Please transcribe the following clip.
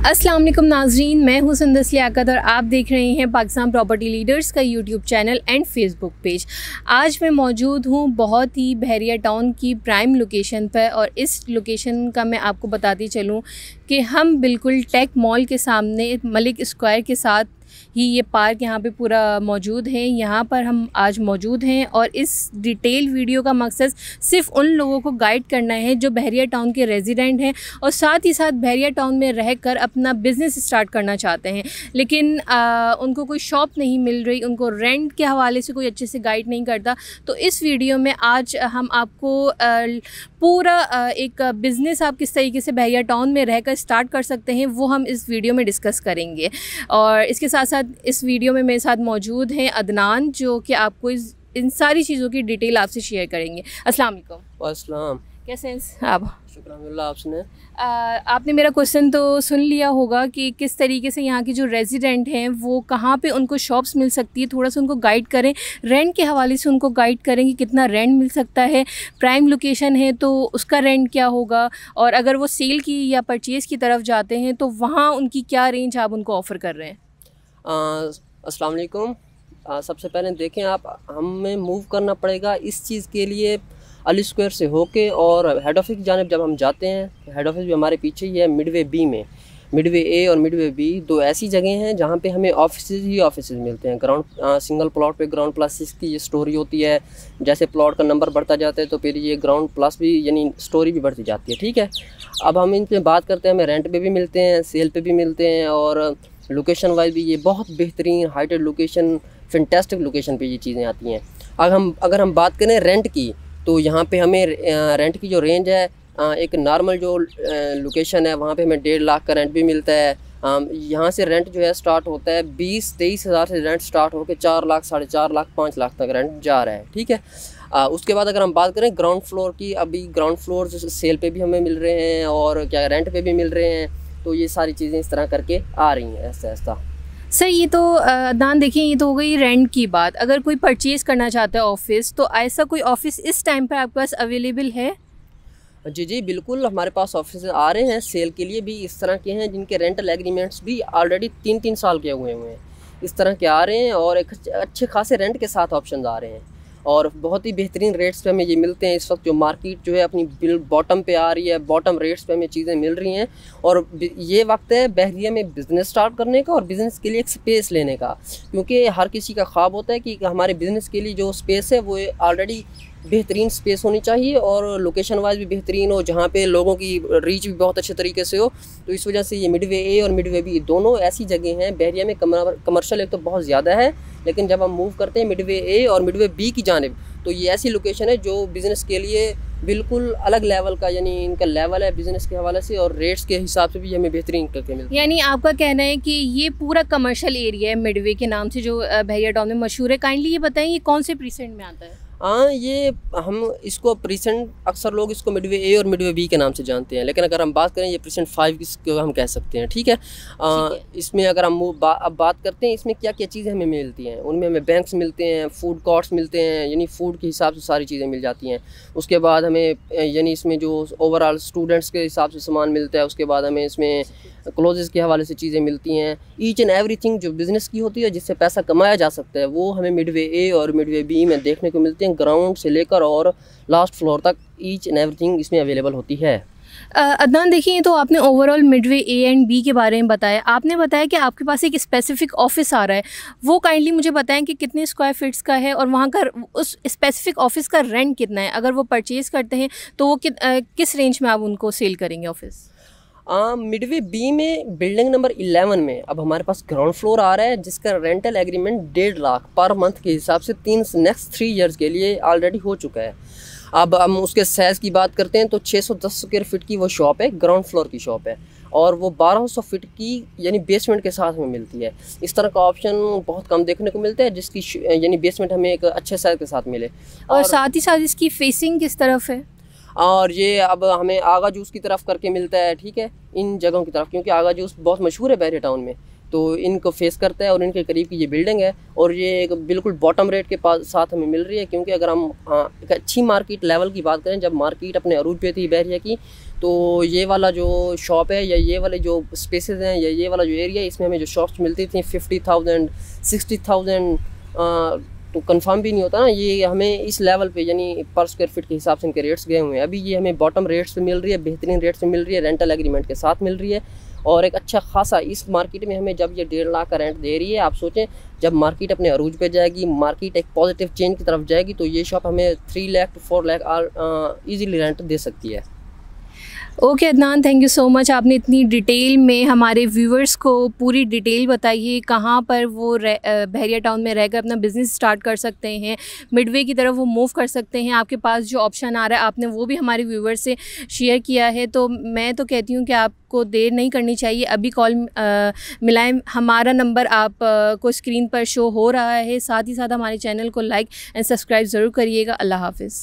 वालेकुम नाजरीन, मैं हूँ सुंदस लियाकत और आप देख रहे हैं पाकिस्तान प्रॉपर्टी लीडर्स का YouTube channel and Facebook page. आज मैं मौजूद हूँ बहुत ही बहरिया टाउन की प्राइम लोकेशन पर और इस लोकेशन का मैं आपको बताती चलूँ कि हम बिल्कुल टेक मॉल के सामने, मलिक स्क्वायर के साथ ही ये पार्क यहाँ पे पूरा मौजूद है। यहाँ पर हम आज मौजूद हैं और इस डिटेल वीडियो का मकसद सिर्फ़ उन लोगों को गाइड करना है जो बहरिया टाउन के रेजिडेंट हैं और साथ ही साथ बहरिया टाउन में रह कर अपना बिज़नेस स्टार्ट करना चाहते हैं। लेकिन आ, उनको कोई शॉप नहीं मिल रही उनको रेंट के हवाले से कोई अच्छे से गाइड नहीं करता। तो इस वीडियो में आज हम आपको पूरा एक बिज़नेस आप किस तरीके से बहरिया टाउन में रहकर स्टार्ट कर सकते हैं, वो हम इस वीडियो में डिस्कस करेंगे। और इसके साथ साथ इस वीडियो में मेरे साथ मौजूद हैं अदनान, जो कि आपको इस इन सारी चीज़ों की डिटेल आपसे शेयर करेंगे। अस्सलाम वालेकुम। अस्सलाम कैसे हैं आप? आपने। आपने मेरा क्वेश्चन तो सुन लिया होगा कि किस तरीके से यहाँ के जो रेजिडेंट हैं वो कहाँ पे उनको शॉप्स मिल सकती है? थोड़ा सा उनको गाइड करें। रेंट के हवाले से उनको गाइड करें कि कितना रेंट मिल सकता है। प्राइम लोकेशन है तो उसका रेंट क्या होगा? और अगर वो सेल की या परचेज़ की तरफ़ जाते हैं तो वहाँ उनकी क्या रेंज आप उनको ऑफ़र कर रहे हैं? अस्सलाम सबसे पहले देखें आप, हमें मूव करना पड़ेगा इस चीज़ के लिए अली स्क्वायर से होके और हेड ऑफ़िस जानब जब हम जाते हैं हेड ऑफ़िस भी हमारे पीछे ही है मिडवे बी में। मिडवे ए और मिडवे बी दो ऐसी जगह हैं जहाँ पे हमें ऑफ़िस ही ऑफ़िस मिलते हैं। ग्राउंड सिंगल प्लॉट पे ग्राउंड प्लस की ये स्टोरी होती है। जैसे प्लॉट का नंबर बढ़ता जाता है तो फिर ये ग्राउंड प्लस भी, यानी स्टोरी भी बढ़ती जाती है, ठीक है? अब हम इन पर बात करते हैं, हमें रेंट पर भी मिलते हैं सेल पर भी मिलते हैं और लोकेशन वाइज भी ये बहुत बेहतरीन हाइटेड लोकेशन फैंटेस्टिक लोकेशन पे ये चीज़ें आती हैं। अगर हम अगर हम बात करें रेंट की तो यहाँ पे हमें रेंट की जो रेंज है एक नॉर्मल जो लोकेशन है वहाँ पे हमें डेढ़ लाख का रेंट भी मिलता है। यहाँ से रेंट जो है स्टार्ट होता है बीस तेईस हज़ार से रेंट स्टार्ट होकर चार लाख साढ़े चार लाख पाँच लाख तक रेंट जा रहा है ठीक है? आ, उसके बाद अगर हम बात करें ग्राउंड फ्लोर की अभी ग्राउंड फ्लोर सेल पे भी हमें मिल रहे हैं और क्या रेंट पे भी मिल रहे हैं तो ये सारी चीज़ें इस तरह करके आ रही हैं ऐसा ऐसा सर ये तो दान देखिए, ये तो हो गई रेंट की बात। अगर कोई परचेज़ करना चाहता है ऑफ़िस तो ऐसा कोई ऑफ़िस इस टाइम पर आपके पास अवेलेबल है? जी जी, बिल्कुल हमारे पास ऑफ़िस आ रहे हैं। सेल के लिए भी इस तरह के हैं, जिनके रेंटल एग्रीमेंट्स भी ऑलरेडी तीन तीन साल के हुए हुए हैं। इस तरह के आ रहे हैं और एक अच्छे खासे रेंट के साथ ऑप्शन आ रहे हैं। और बहुत ही बेहतरीन रेट्स पे हमें ये मिलते हैं इस वक्त जो मार्केट जो है अपनी बिल बॉटम पे आ रही है बॉटम रेट्स पे हमें चीज़ें मिल रही हैं और ये वक्त है बहरिया में बिज़नेस स्टार्ट करने का और बिज़नेस के लिए एक स्पेस लेने का। क्योंकि हर किसी का ख्वाब होता है कि हमारे बिज़नेस के लिए जो स्पेस है वो ऑलरेडी बेहतरीन स्पेस होनी चाहिए और लोकेशन वाइज भी बेहतरीन हो, जहाँ पे लोगों की रीच भी बहुत अच्छे तरीके से हो। तो इस वजह से ये मिडवे ए और मिडवे बी दोनों ऐसी जगह हैं बहरिया में कमर्शल एक तो बहुत ज़्यादा है, लेकिन जब हम मूव करते हैं मिडवे ए और मिडवे बी की जानब तो ये ऐसी लोकेशन है जो बिज़नेस के लिए बिल्कुल अलग लेवल का, यानी इनका लेवल है बिज़नेस के हवाले से और रेट्स के हिसाब से भी हमें बेहतरीन करके मिलता है। यानी आपका कहना है कि ये पूरा कमर्शियल एरिया है मिडवे के नाम से जो भैया टाउन में मशहूर है। काइंडली ये बताएँ, ये कौन से प्रीसेंट में आता है? हाँ ये हम इसको प्रीसेंट अक्सर लोग इसको मिडवे ए और मिडवे बी के नाम से जानते हैं लेकिन अगर हम बात करें ये प्रीसेंट फाइव इसको हम कह सकते हैं ठीक है? आ, इसमें अगर हम बा, अब बात करते हैं इसमें क्या क्या चीज़ें हमें मिलती हैं? उनमें हमें बैंक्स मिलते हैं फ़ूड कोर्ट्स मिलते हैं यानी फ़ूड के हिसाब से सारी चीज़ें मिल जाती हैं। उसके बाद हमें यानी इसमें जो ओवरऑल स्टूडेंट्स के हिसाब से सामान मिलता है उसके बाद हमें इसमें क्लोजेस के हवाले से चीज़ें मिलती हैं। ईच एंड एवरीथिंग जो बिज़नेस की होती है जिससे पैसा कमाया जा सकता है वो हमें मिडवे ए और मिडवे बी में देखने को मिलते हैं। ग्राउंड से लेकर और लास्ट फ्लोर तक ईच एंड एवरीथिंग इसमें अवेलेबल होती है। अदनान देखिए तो आपने overall midway A and B के बारे में बताया। आपने बताया कि आपके पास एक स्पेसिफिक ऑफ़िस आ रहा है। वो काइंडली मुझे बताएँ कि कितने स्क्वायर फीट्स का है और वहाँ का उस स्पेसिफिक ऑफ़िस का रेंट कितना है? अगर वो परचेज़ करते हैं तो वो कि, आ, किस रेंज में आप उनको सेल करेंगे ऑफ़िस मिडवे बी में बिल्डिंग नंबर 11 में अब हमारे पास ग्राउंड फ्लोर आ रहा है जिसका रेंटल एग्रीमेंट डेढ़ लाख पर मंथ के हिसाब से तीन नेक्स्ट थ्री इयर्स के लिए ऑलरेडी हो चुका है। अब हम उसके साइज़ की बात करते हैं तो 610 स्क्वायर फीट की वो शॉप है ग्राउंड फ्लोर की शॉप है और वो 1200 फीट की यानी बेसमेंट के साथ हमें मिलती है। इस तरह का ऑप्शन बहुत कम देखने को मिलता है जिसकी यानी बेसमेंट हमें एक अच्छे साइज़ के साथ मिले। और, और साथ ही साथ इसकी फेसिंग किस तरफ़ है? और ये अब हमें आगा जूस की तरफ़ करके मिलता है ठीक है? इन जगहों की तरफ़ क्योंकि आगा जूस बहुत मशहूर है बैरे टाउन में। तो इनको फेस करता है और इनके करीब की ये बिल्डिंग है और ये एक बिल्कुल बॉटम रेट के पास साथ हमें मिल रही है क्योंकि अगर हम हाँ, एक अच्छी मार्केट लेवल की बात करें जब मार्केट अपने अरूज पे थी बैरिया की तो ये वाला जो शॉप है या ये वाले जो स्पेसेस हैं या ये वाला जो एरिया है इसमें हमें जो शॉप्स मिलती थी फिफ्टी थाउज़ेंड सिक्सटी थाउज़ेंड तो कंफर्म भी नहीं होता ना, ये हमें इस लेवल पे, यानी पर स्क्वायर फीट के हिसाब से इनके रेट्स गए हुए हैं। अभी ये हमें बॉटम रेट्स पे मिल रही है, बेहतरीन रेट्स पे मिल रही है रेंटल एग्रीमेंट के साथ मिल रही है। और एक अच्छा खासा इस मार्केट में हमें जब ये डेढ़ लाख का रेंट दे रही है, आप सोचें, जब मार्केट अपने अरूज पे जाएगी मार्केट एक पॉजिटिव चेंज की तरफ़ जाएगी तो ये शॉप हमें three lakh to four lakh easily rent दे सकती है। Okay Adnan thank you so much आपने इतनी डिटेल में हमारे व्यूवर्स को पूरी डिटेल बताइए कहाँ पर वो बहरिया टाउन में रहकर अपना बिज़नेस स्टार्ट कर सकते हैं मिडवे की तरफ़ वो मूव कर सकते हैं आपके पास जो ऑप्शन आ रहा है आपने वो भी हमारे व्यूवर्स से शेयर किया है तो मैं तो कहती हूँ कि आपको देर नहीं करनी चाहिए। अभी कॉल मिलाएँ हमारा नंबर आप आ, को स्क्रीन पर शो हो रहा है साथ ही साथ हमारे चैनल को लाइक एंड सब्सक्राइब ज़रूर करिएगा। अल्लाह हाफिज़।